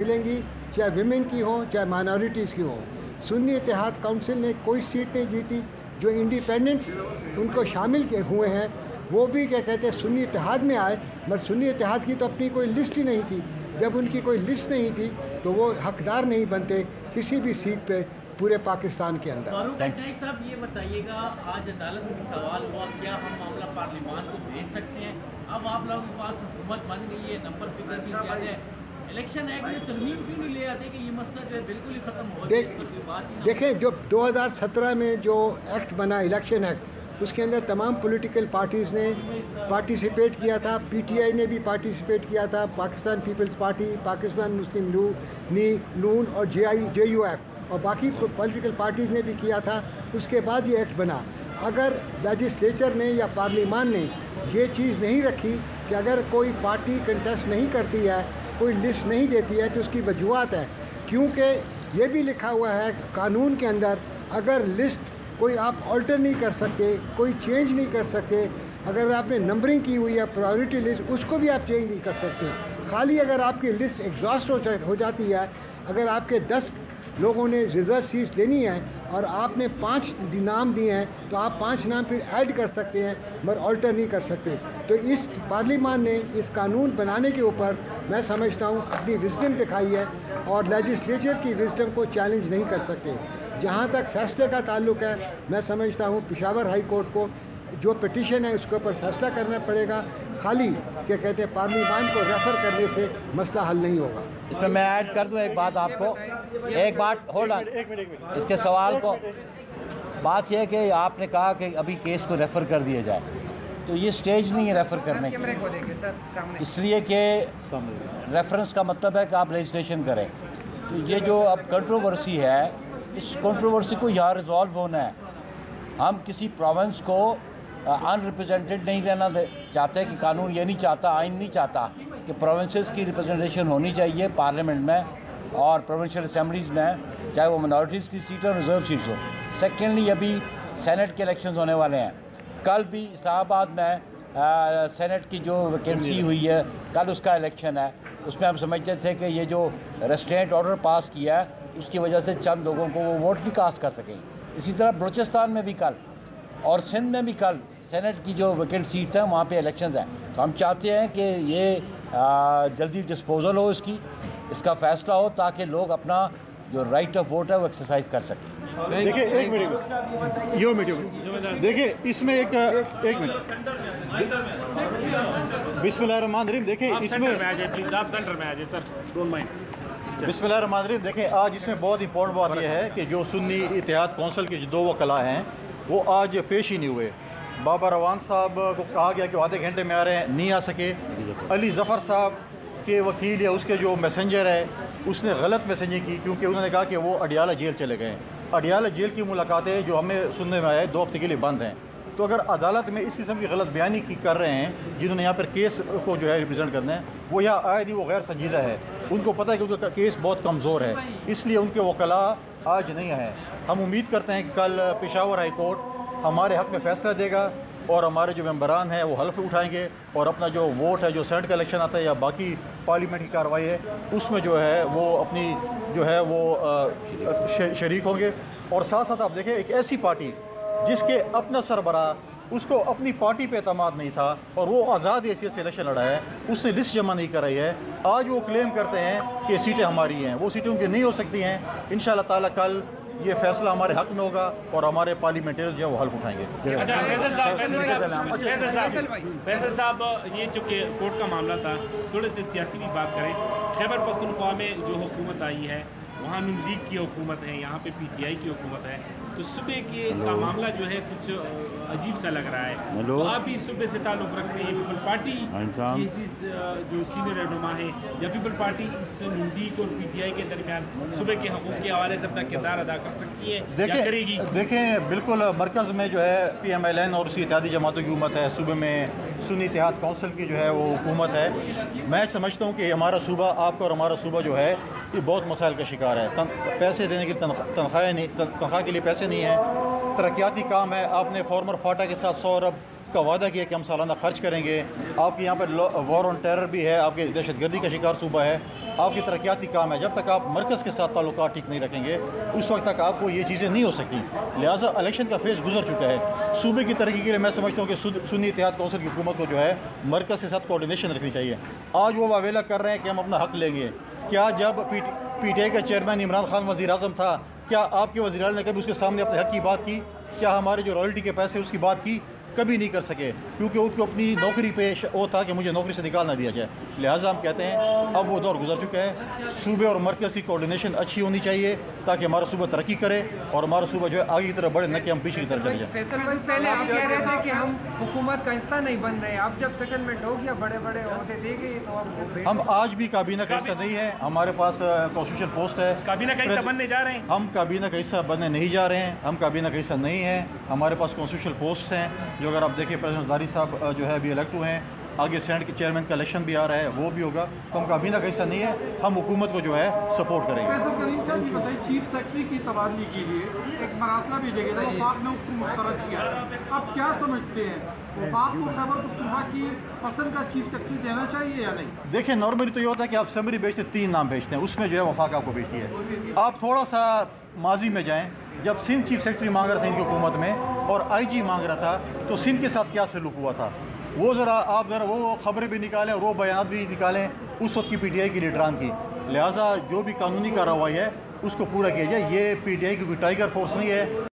मिलेंगी चाहे विमेन की हो चाहे माइनॉरिटीज़ की हो। सुन्नी इतिहाद काउंसिल ने कोई सीट नहीं जीती जो इंडिपेंडेंट उनको शामिल के हुए हैं वो भी क्या कहते हैं सुन्नी इतिहाद में आए मगर सुन्नी इतिहाद की तो अपनी कोई लिस्ट ही नहीं थी। जब उनकी कोई लिस्ट नहीं थी तो वो हकदार नहीं बनते किसी भी सीट पे पूरे पाकिस्तान के अंदर। साहब ये बताइएगा आज अदालत में सवाल हुआ क्या हम मामला पार्लियामान को भेज सकते हैं? अब आप लोगों के पास हुकूमत बन गई है नंबर फिगर भी ज़्यादा है। इलेक्शन एक्ट में तरमीम क्यों नहीं ले आते कि ये मसला जो है बिल्कुल ही ख़त्म हो देख। देखें जो 2017 में जो एक्ट बना इलेक्शन एक्ट उसके अंदर तमाम पॉलिटिकल पार्टीज़ ने पार्टिसिपेट किया था पीटीआई ने भी पार्टिसिपेट किया था Pakistan peoples party Pakistan Muslim लू नी नून और जे आई जे यू एफ़ और बाकी पॉलिटिकल पार्टीज़ ने भी किया था उसके बाद ये एक्ट बना अगर लेजिस्लेचर ने या पार्लियामान ने ये चीज़ नहीं रखी कि अगर कोई पार्टी कंटेस्ट नहीं करती है कोई लिस्ट नहीं देती है तो उसकी वजूहत है। क्योंकि ये भी लिखा हुआ है कानून के अंदर अगर लिस्ट कोई आप ऑल्टर नहीं कर सकते कोई चेंज नहीं कर सकते अगर आपने नंबरिंग की हुई है प्रायोरिटी लिस्ट उसको भी आप चेंज नहीं कर सकते। खाली अगर आपकी लिस्ट एग्जॉस्ट हो, जाती है अगर आपके दस लोगों ने रिज़र्व सीट्स लेनी है और आपने पाँच नाम दिए हैं तो आप पाँच नाम फिर ऐड कर सकते हैं, मगर ऑल्टर नहीं कर सकते। तो इस पार्लियामान ने इस कानून बनाने के ऊपर मैं समझता हूँ, अपनी विजडम दिखाई है और लेजिस्लेचर की विजडम को चैलेंज नहीं कर सकते। जहाँ तक फैसले का ताल्लुक है, मैं समझता हूँ, पिशावर हाई कोर्ट को जो पिटिशन है उसके ऊपर फैसला करना पड़ेगा। खाली क्या कहते हैं पार्लियामान को रेफ़र करने से मसला हल नहीं होगा। इसमें मैं ऐड कर दूँ एक बात आपको। एक बात होल्ड ऑन इसके सवाल को। बात यह है कि आपने कहा कि अभी केस को रेफ़र कर दिया जाए। तो ये स्टेज नहीं है रेफ़र करने की। इसलिए कि रेफरेंस का मतलब है कि आप रजिस्ट्रेशन करें। तो ये जो अब कंट्रोवर्सी है इस कंट्रोवर्सी को यहाँ रिजॉल्व होना है। हम किसी प्रोविंस को अनरिप्रेजेंटेड नहीं रहना चाहते कि कानून ये नहीं चाहता आइन नहीं चाहता कि प्रोविंसेस की रिप्रेजेंटेशन होनी चाहिए पार्लियामेंट में और प्रोविंशियल असम्बलीज़ में चाहे वो मिनॉरिटीज़ की सीट हो रिज़र्व सीट्स हो। सेकेंडली अभी सेनेट के इलेक्शन होने वाले हैं। कल भी इस्लामाबाद में आ, सेनेट की जो वैकेंसी हुई है कल उसका इलेक्शन है। उसमें हम समझते थे कि ये जो रेस्ट्रेंट ऑर्डर पास किया है उसकी वजह से चंद लोगों को वो वोट भी कास्ट कर सकें इसी तरह बलूचिस्तान में भी कल और सिंध में भी कल सेनेट की जो वैकेंट सीट्स हैं वहाँ पे इलेक्शंस हैं। तो हम चाहते हैं कि ये आ, जल्दी डिस्पोजल हो इसकी इसका फैसला हो ताकि लोग अपना जो राइट ऑफ़ वोट है वो एक्सरसाइज कर सकें। देखिए एक मिनट यो मिनट देखिए इसमें एक एक मिनट। बिस्मिल्लाह देखिए इसमें सेंटर में आ जाए प्लीज़ आप सेंटर में सर डोंट माइंड बिस्मिल्लाह देखें आज इसमें बहुत इंपॉर्टेंट बात यह है कि जो सुन्नी इतिहाद कौंसिल के जो दो वकला हैं वो आज पेश ही नहीं हुए। बाबा रवान साहब को कहा गया कि आधे घंटे में आ रहे हैं नहीं आ सके। अली जफ़र साहब के वकील या उसके जो मैसेंजर है उसने गलत मैसेजिंग की क्योंकि उन्होंने कहा कि वो अडियाला जेल चले गए अडियाला जेल की मुलाकातें जो हमें सुनने में है, दो हफ़्ते के लिए बंद हैं। तो अगर अदालत में इस किस्म की गलत बयानी की कर रहे हैं जिन्होंने यहाँ पर केस को जो है रिप्रेजेंट करना है वो यहाँ आए ही वो गैर संजीदा है। उनको पता है कि उनका केस बहुत कमज़ोर है। इसलिए उनके वकला आज नहीं आए। हम उम्मीद करते हैं कि कल पेशावर हाई कोर्ट हमारे हक में फैसला देगा और हमारे जो मेम्बरान हैं वो हल्फ उठाएँगे और अपना जो वोट है, जो सेंट का इलेक्शन आता है या बाकी पार्लियामेंट की कार्रवाई है, उसमें जो है वो अपनी जो है वो शरीक होंगे। और साथ साथ आप देखें, एक ऐसी पार्टी जिसके अपना सरबरा उसको अपनी पार्टी पे अतमाद नहीं था और वो आज़ाद हैसियत से इलेक्शन लड़ा है उसने लिस्ट जमा नहीं कराई है। आज वो क्लेम करते हैं कि सीटें हमारी हैं। वो सीटें उनकी नहीं हो सकती हैं। इन ताला कल ये फैसला हमारे हक में होगा और हमारे पार्लियामेंटेरियन जो है वो हल्फ उठाएँगे। अच्छा फैसल साहब ये चूँकि कोर्ट का मामला था थोड़े से सियासी भी बात करें। खैबर पख्तूनख्वा में जो हुकूमत आई है वहाँ नून लीग की हुकूमत है यहाँ पे पीटीआई की हुकूमत है। तो सुबह के का मामला जो है कुछ अजीब सा लग रहा है। तो आप भी सुबह से ताल्लुक़ रखते हैं पीपल पार्टी इसी जो सीनियर रहनुमा है या पीपल पार्टी इस नून लीग और पीटीआई के दरमियान सुबह के हकूक़ के हवाले से अपना किरदार अदा कर सकती है या करेगी? देखें देखें बिल्कुल मरकज़ में जो है पी एम एल एन और उसी इत्यादी जमातों की हुकूमत है। सूबे में सुन्नी इतिहाद कौंसिल की जो है वो हुकूमत है। मैं समझता हूँ कि हमारा सूबा आपका और हमारा सूबा जो है ये बहुत मसाइल का शिकार है। तन, पैसे देने की तनख्वाहें नहीं तनख्वाह के लिए पैसे नहीं हैं। तरक्याती काम है। आपने फॉर्मर फाटा के साथ सौ अरब का वादा किया कि हम सालाना खर्च करेंगे। आपके यहाँ पर वॉर ऑन टेरर भी है, आपके दहशत गर्दी का शिकार सूबा है। आपकी तरक्याती काम है। जब तक आप मरकज़ के साथ ताल्लुक ठीक नहीं रखेंगे, उस वक्त तक आपको ये चीज़ें नहीं हो सकती। लिहाजा इलेक्शन का फ़ेज़ गुजर चुका है। सूबे की तरक्की के लिए मैं समझता हूँ कि सुन्नी इतिहाद कौंसिल की हुकूमत को जो है मरकज़ के साथ कोऑर्डिनेशन रखनी चाहिए। आज वो वावेला कर रहे हैं कि हम अपना हक लेंगे। क्या जब पी टी आई का चेयरमैन इमरान खान वजी अजम था, क्या आपके वजी ने कभी उसके सामने अपने हक की बात की? क्या हमारे जो रॉयल्टी के पैसे उसकी बात की? कभी नहीं कर सके क्योंकि उनको अपनी नौकरी पे वो था कि मुझे नौकरी से निकाल ना दिया जाए। लिहाजा हम कहते हैं अब वो दौर गुजर चुका है। सूबे और मरकज़ की कोऑर्डिनेशन अच्छी होनी चाहिए ताकि हमारा सूबा तरक्की करे और हमारा सूबा जो है आगे की तरफ़ बढ़े न कि हम पीछे की तरफ़ चले जाए। पहले आप कह रहे थे कि हम हुकूमत का हिस्सा नहीं बन रहे अब जब सेटलमेंट हो गया बड़े बड़े अहदे दे गए तो हम आज भी काबीना का हिस्सा नहीं है। हमारे पास कॉन्स्टिट्यूशन पोस्ट है। काबीना का हिस्सा बनने जा रहे हैं। हम काबीना का हिस्सा बनने नहीं जा रहे हैं। हम काबीना का हिस्सा नहीं है। हमारे पास कॉन्स्टिट्यूशन पोस्ट हैं। जो अगर आप देखें प्रेसिडेंट दारी साहब जो है अभी इलेक्ट हुए हैं। आगे सेनेट के चेयरमैन का इलेक्शन भी आ रहा है वो भी होगा। तो हम काबीना का हिस्सा नहीं है। हम हुकूमत को जो है सपोर्ट करेंगे। चीफ सेक्रेटरी की तबादली के लिए एक मरासला वफाक ने उसको मुस्तरद किया आप क्या समझते हैं? वफाक को खैबर पख्तूनख्वा की पसंद का चीफ सेक्रेटरी देना चाहिए या नहीं? देखिए नॉर्मली तो ये होता है कि आप समरी भेजते हैं, तीन नाम भेजते हैं। उसमें जो है वफाक आपको भेजती है। आप थोड़ा सा माजी में जाएँ जब सिंध चीफ सेक्रेटरी मांग रहा था इनकी हुकूमत में और आईजी मांग रहा था तो सिंध के साथ क्या सलूक हुआ था? वो ज़रा आप ज़रा वो खबरें भी निकालें और वो बयान भी निकालें, उस वक्त की पीटीआई की लीडरान की। लिहाजा जो भी कानूनी कार्रवाई है, उसको पूरा किया जाए। ये पीटीआई की कोई टाइगर फोर्स नहीं है।